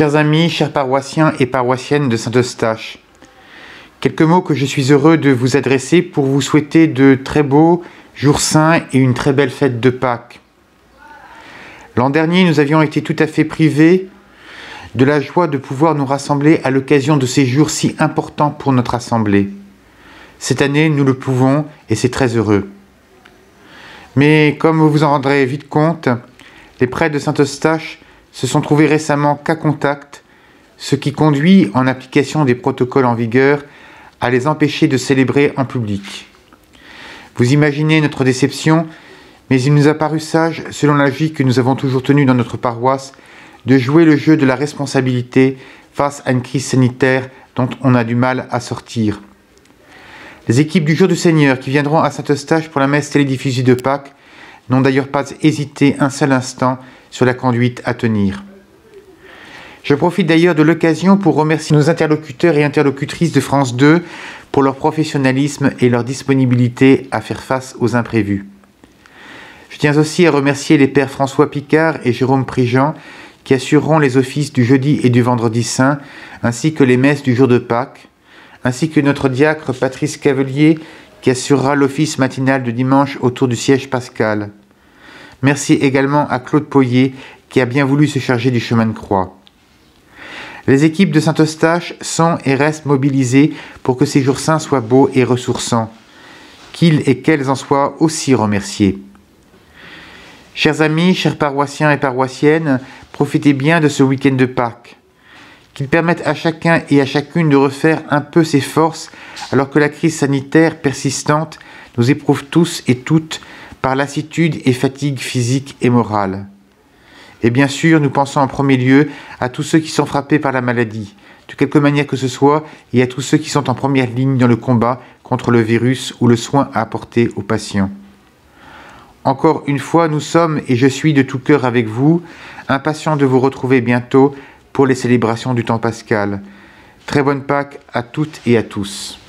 Chers amis, chers paroissiens et paroissiennes de Saint-Eustache, quelques mots que je suis heureux de vous adresser pour vous souhaiter de très beaux jours saints et une très belle fête de Pâques. L'an dernier, nous avions été tout à fait privés de la joie de pouvoir nous rassembler à l'occasion de ces jours si importants pour notre assemblée. Cette année, nous le pouvons et c'est très heureux. Mais comme vous vous en rendrez vite compte, les prêtres de Saint-Eustache se sont trouvés récemment cas contact, ce qui conduit, en application des protocoles en vigueur, à les empêcher de célébrer en public. Vous imaginez notre déception, mais il nous a paru sage, selon la vie que nous avons toujours tenue dans notre paroisse, de jouer le jeu de la responsabilité face à une crise sanitaire dont on a du mal à sortir. Les équipes du Jour du Seigneur qui viendront à Saint-Eustache pour la messe télédiffusée de Pâques n'ont d'ailleurs pas hésité un seul instant sur la conduite à tenir. Je profite d'ailleurs de l'occasion pour remercier nos interlocuteurs et interlocutrices de France 2 pour leur professionnalisme et leur disponibilité à faire face aux imprévus. Je tiens aussi à remercier les pères François Picard et Jérôme Prigent qui assureront les offices du jeudi et du vendredi saint, ainsi que les messes du jour de Pâques, ainsi que notre diacre Patrice Cavelier qui assurera l'office matinal de dimanche autour du siège pascal. Merci également à Claude Poyer qui a bien voulu se charger du chemin de croix. Les équipes de Saint-Eustache sont et restent mobilisées pour que ces jours saints soient beaux et ressourçants, qu'ils et qu'elles en soient aussi remerciés. Chers amis, chers paroissiens et paroissiennes, profitez bien de ce week-end de Pâques. Qu'il permette à chacun et à chacune de refaire un peu ses forces alors que la crise sanitaire persistante nous éprouve tous et toutes par lassitude et fatigue physique et morale. Et bien sûr, nous pensons en premier lieu à tous ceux qui sont frappés par la maladie, de quelque manière que ce soit, et à tous ceux qui sont en première ligne dans le combat contre le virus ou le soin à apporter aux patients. Encore une fois, nous sommes, et je suis de tout cœur avec vous, impatients de vous retrouver bientôt pour les célébrations du temps pascal. Très bonne Pâques à toutes et à tous.